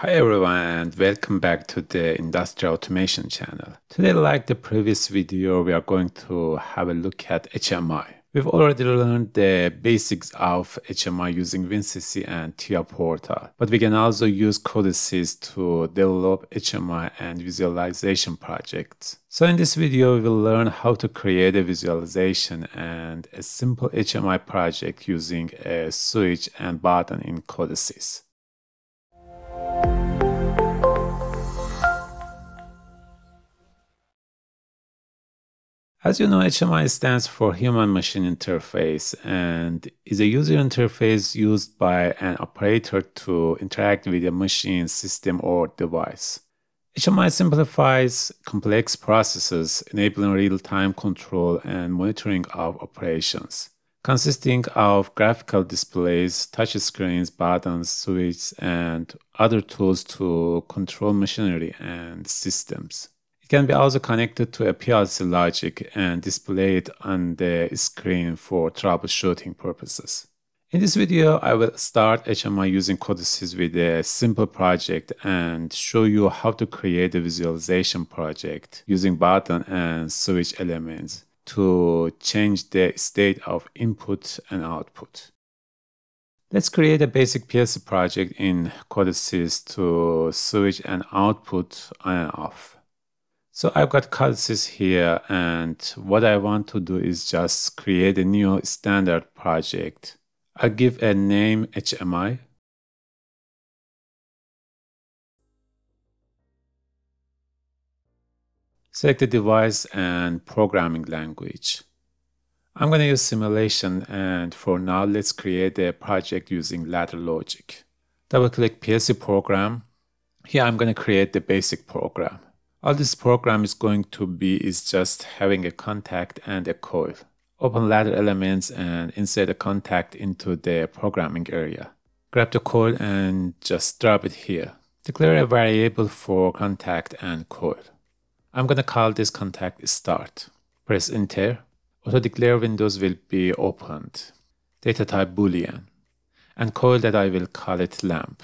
Hi everyone and welcome back to the Industrial Automation channel. Today like the previous video we are going to have a look at HMI. We've already learned the basics of HMI using WinCC and TIA Portal, but we can also use Codesys to develop HMI and visualization projects. So in this video we will learn how to create a visualization and a simple HMI project using a switch and button in Codesys. As you know, HMI stands for Human Machine Interface and is a user interface used by an operator to interact with a machine, system, or device. HMI simplifies complex processes, enabling real-time control and monitoring of operations. Consisting of graphical displays, touchscreens, buttons, switches, and other tools to control machinery and systems. It can be also connected to a PLC logic and displayed on the screen for troubleshooting purposes. In this video, I will start HMI using Codesys with a simple project and show you how to create a visualization project using button and switch elements to change the state of input and output. Let's create a basic PLC project in Codesys to switch an output on and off. So I've got Codesys here and what I want to do is just create a new standard project. I'll give a name HMI. Select the device and programming language. I'm going to use simulation and for now let's create a project using ladder logic. Double click PLC program. Here I'm going to create the basic program. All this program is going to be is just having a contact and a coil. Open ladder elements and insert a contact into the programming area. Grab the coil and just drop it here. Declare a variable for contact and coil. I'm gonna call this contact start. Press enter. Auto declare windows will be opened. Data type boolean. And coil that I will call it lamp.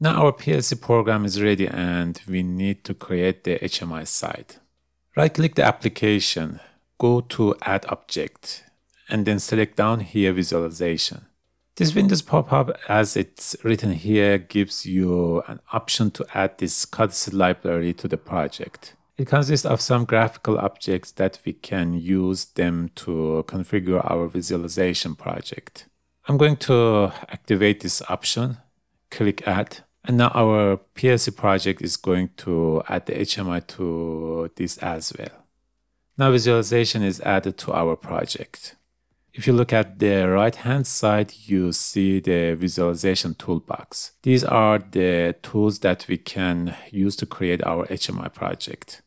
Now our PLC program is ready and we need to create the HMI site. Right click the application, go to add object and then select down here visualization. This Windows pop-up as it's written here gives you an option to add this Codesys library to the project. It consists of some graphical objects that we can use them to configure our visualization project. I'm going to activate this option, click add and now our PLC project is going to add the HMI to this as well. Now visualization is added to our project. If you look at the right hand side, you see the visualization toolbox. These are the tools that we can use to create our HMI project.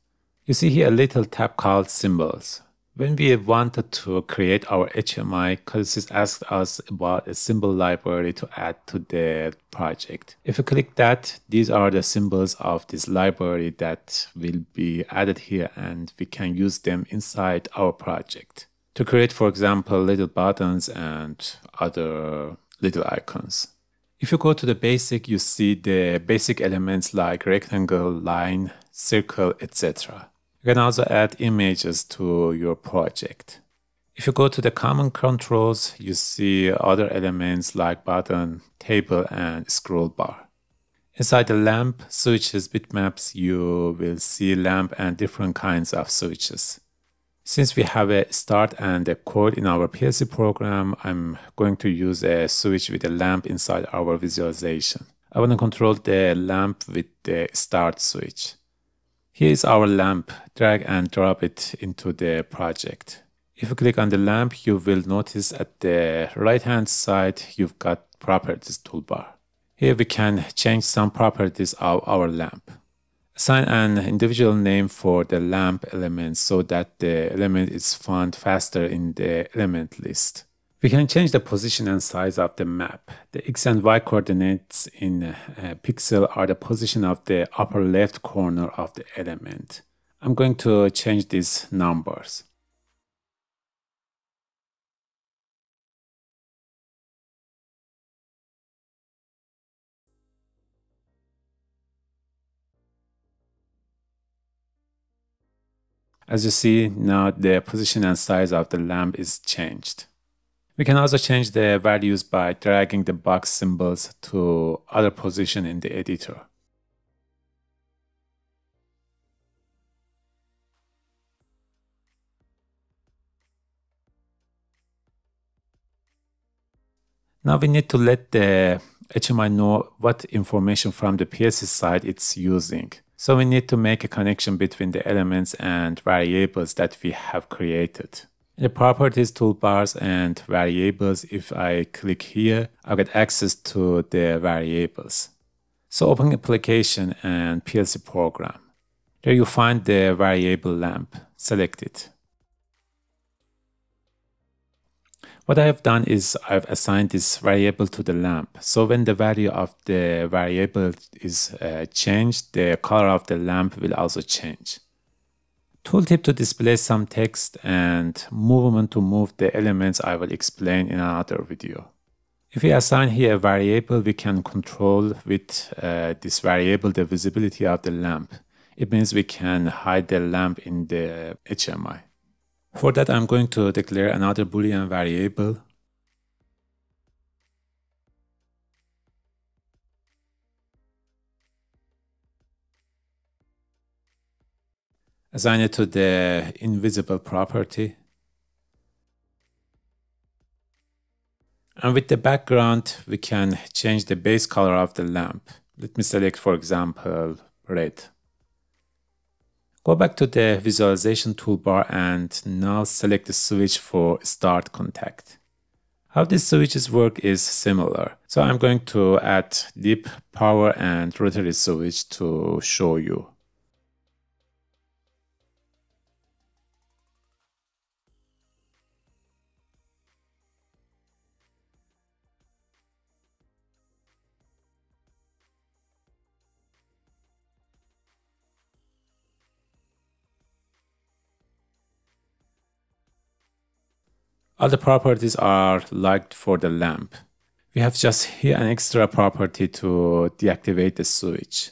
You see here a little tab called symbols. When we wanted to create our HMI, Codesys asked us about a symbol library to add to the project. If you click that, these are the symbols of this library that will be added here and we can use them inside our project. To create, for example, little buttons and other little icons. If you go to the basic, you see the basic elements like rectangle, line, circle, etc. You can also add images to your project. If you go to the common controls, you see other elements like button, table, and scroll bar. Inside the lamp, switches, bitmaps, you will see lamp and different kinds of switches. Since we have a start and a code in our PLC program, I'm going to use a switch with a lamp inside our visualization. I want to control the lamp with the start switch. Here is our lamp. Drag and drop it into the project. If you click on the lamp, you will notice at the right hand side, you've got properties toolbar. Here we can change some properties of our lamp. Assign an individual name for the lamp element so that the element is found faster in the element list. We can change the position and size of the map. The x and y coordinates in a uh, pixel are the position of the upper left corner of the element. I'm going to change these numbers. As you see, now the position and size of the lamp is changed. We can also change the values by dragging the box symbols to other position in the editor. Now we need to let the HMI know what information from the PLC side it's using. So we need to make a connection between the elements and variables that we have created. In the properties toolbars and variables, if I click here, I'll get access to the variables. So open application and PLC program. There you find the variable lamp. Select it. What I have done is I've assigned this variable to the lamp. So when the value of the variable is uh, changed, the color of the lamp will also change. Tooltip to display some text and movement to move the elements I will explain in another video. If we assign here a variable, we can control with uh, this variable the visibility of the lamp. It means we can hide the lamp in the HMI. For that, I'm going to declare another boolean variable. Assign it to the invisible property. And with the background, we can change the base color of the lamp. Let me select, for example, red. Go back to the visualization toolbar and now select the switch for start contact. How these switches work is similar. So I'm going to add dip power and rotary switch to show you. All the properties are logged for the lamp. We have just here an extra property to deactivate the switch.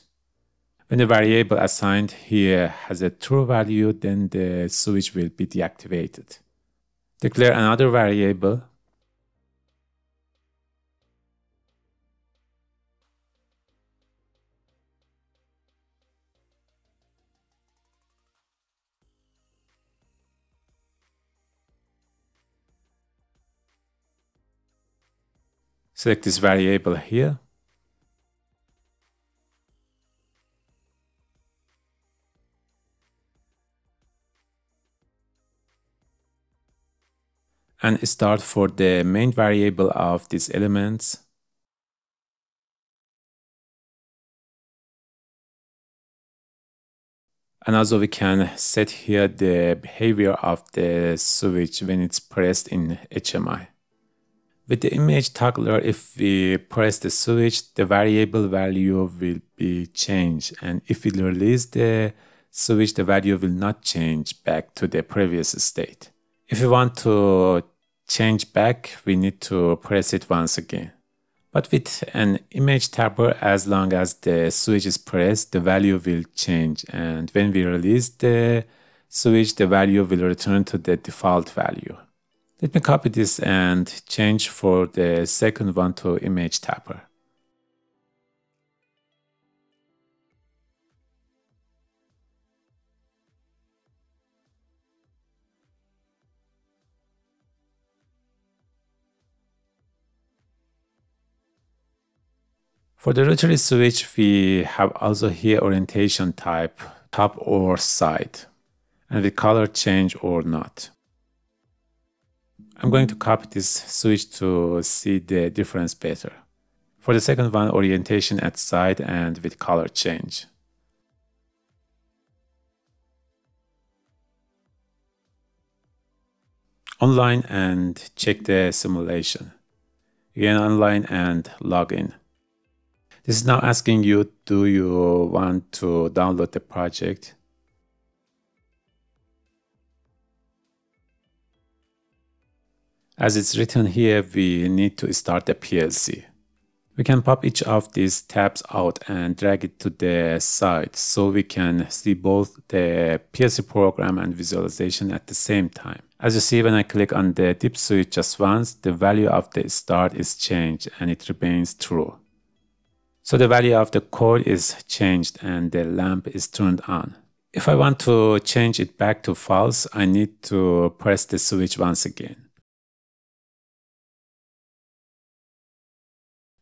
When the variable assigned here has a true value, then the switch will be deactivated. Declare another variable Select this variable here. And start for the main variable of these elements. And also we can set here the behavior of the switch when it's pressed in HMI. With the image toggler, if we press the switch, the variable value will be changed. And if we release the switch, the value will not change back to the previous state. If we want to change back, we need to press it once again. But with an image tapper, as long as the switch is pressed, the value will change. And when we release the switch, the value will return to the default value. Let me copy this and change for the second one to image tapper. For the rotary switch, we have also here orientation type, top or side, and the color change or not. I'm going to copy this switch to see the difference better. For the second one, orientation at side and with color change. Online and check the simulation. Again online and log in. This is now asking you, do you want to download the project? As it's written here, we need to start the PLC. We can pop each of these tabs out and drag it to the side so we can see both the PLC program and visualization at the same time. As you see when I click on the dip switch just once, the value of the start is changed and it remains true. So the value of the code is changed and the lamp is turned on. If I want to change it back to false, I need to press the switch once again.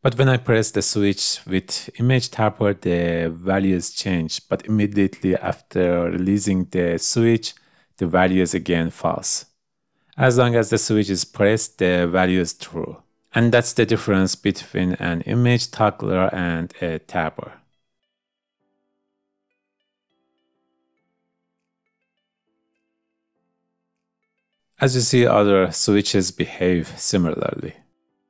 But when I press the switch with image tapper, the values change. But immediately after releasing the switch, the value is again false. As long as the switch is pressed, the value is true. And that's the difference between an image toggler and a tapper. As you see, other switches behave similarly.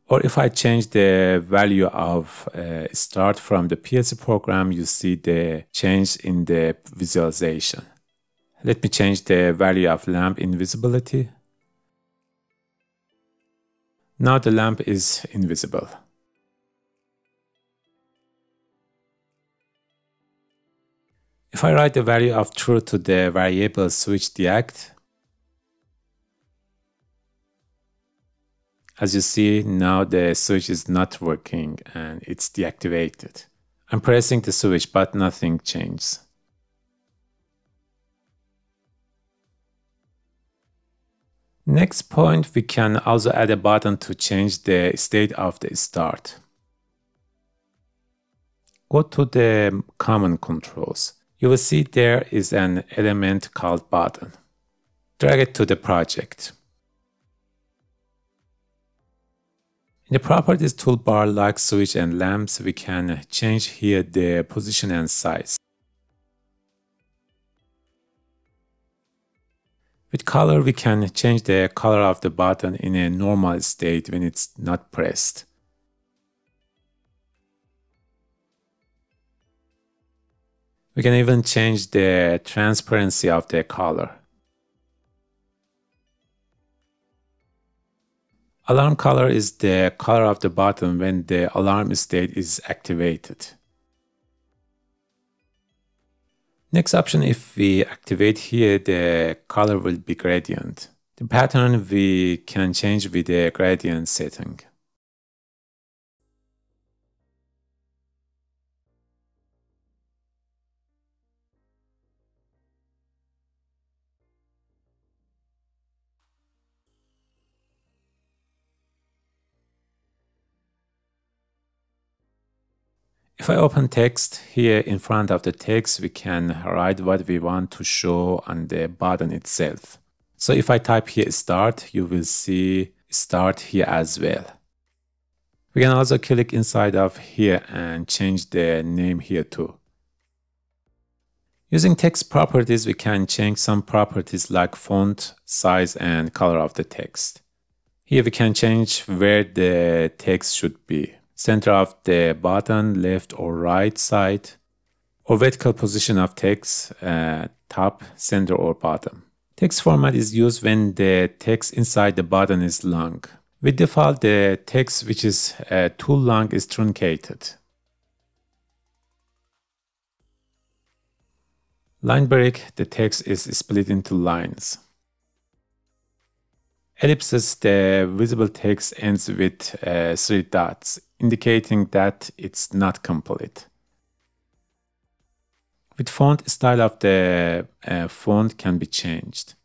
Or if I change the value of uh, start from the PLC program, you see the change in the visualization. Let me change the value of lamp invisibility. Now the lamp is invisible. If I write the value of true to the variable switch deact, As you see, now the switch is not working and it's deactivated. I'm pressing the switch, but nothing changes. Next point, we can also add a button to change the state of the start. Go to the common controls. You will see there is an element called button. Drag it to the project. In the properties toolbar like switch and lamps, we can change here the position and size. With color, we can change the color of the button in a normal state when it's not pressed. We can even change the transparency of the color. Alarm color is the color of the button when the alarm state is activated. Next option, if we activate here, the color will be gradient. The pattern we can change with the gradient setting. If I open text, here in front of the text, we can write what we want to show on the button itself. So if I type here start, you will see start here as well. We can also click inside of here and change the name here too. Using text properties, we can change some properties like font, size, and color of the text. Here we can change where the text should be center of the button, left or right side, or vertical position of text, uh, top, center or bottom. Text format is used when the text inside the button is long. With default, the text which is uh, too long is truncated. Line break, the text is split into lines. Ellipses, the visible text ends with uh, three dots indicating that it's not complete. With font, style of the uh, font can be changed.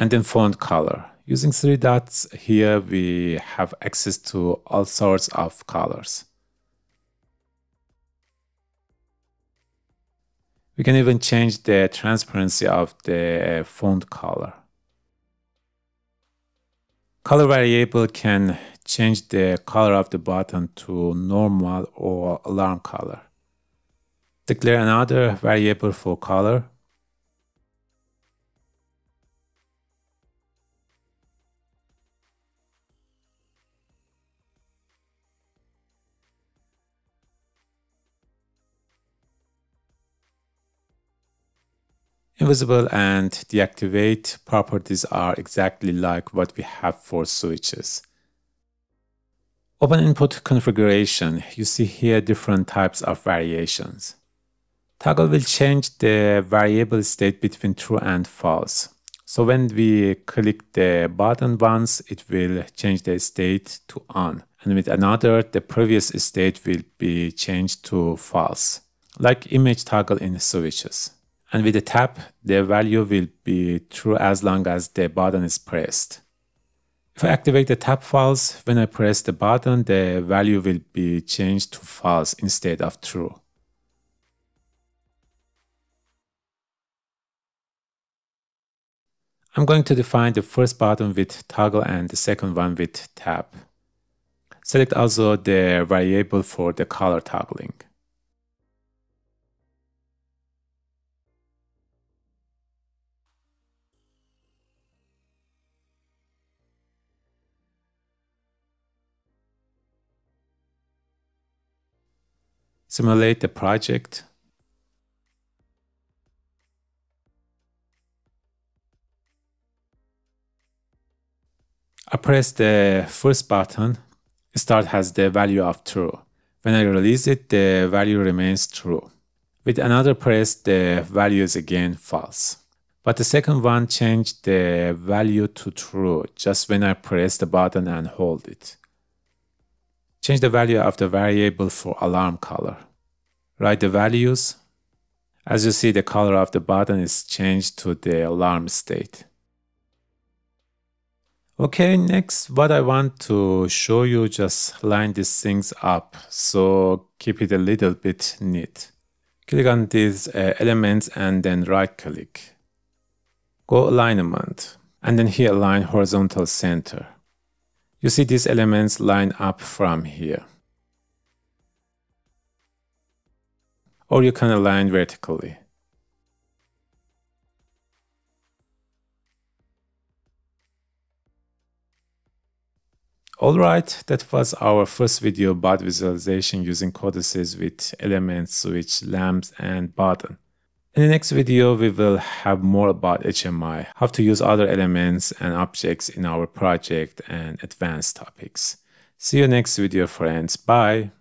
And then font color. Using three dots here, we have access to all sorts of colors. We can even change the transparency of the font color. Color variable can change the color of the button to normal or alarm color. Declare another variable for color Invisible and deactivate properties are exactly like what we have for switches. Open input configuration. You see here different types of variations. Toggle will change the variable state between true and false. So when we click the button once, it will change the state to on. And with another, the previous state will be changed to false, like image toggle in switches and with a tap, the value will be true as long as the button is pressed. If I activate the tap false, when I press the button, the value will be changed to false instead of true. I'm going to define the first button with toggle and the second one with tap. Select also the variable for the color toggling. Simulate the project. I press the first button, start has the value of true. When I release it, the value remains true. With another press, the value is again false. But the second one changed the value to true just when I press the button and hold it. Change the value of the variable for alarm color. Write the values. As you see, the color of the button is changed to the alarm state. Okay, next what I want to show you, just line these things up. So keep it a little bit neat. Click on these uh, elements and then right click. Go alignment and then here align horizontal center. You see these elements line up from here. Or you can align vertically. Alright, that was our first video about visualization using Codesys with elements, switch, lamps, and button. In the next video, we will have more about HMI, how to use other elements and objects in our project and advanced topics. See you next video friends. Bye.